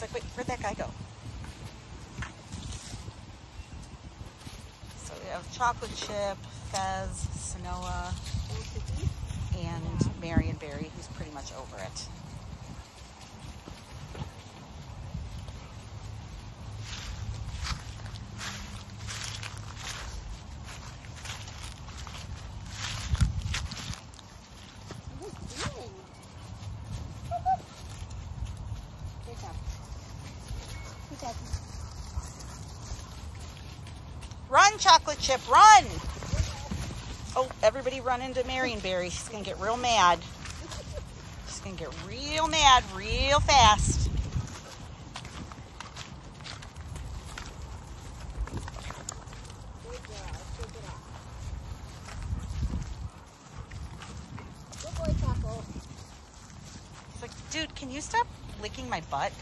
Like, wait, where'd that guy go? So we have chocolate chip, Fez, Senoia, Run, chocolate chip, run! Oh, everybody run into Marionberry. She's gonna get real mad. She's gonna get real mad real fast. It's like, dude, can you stop licking my butt?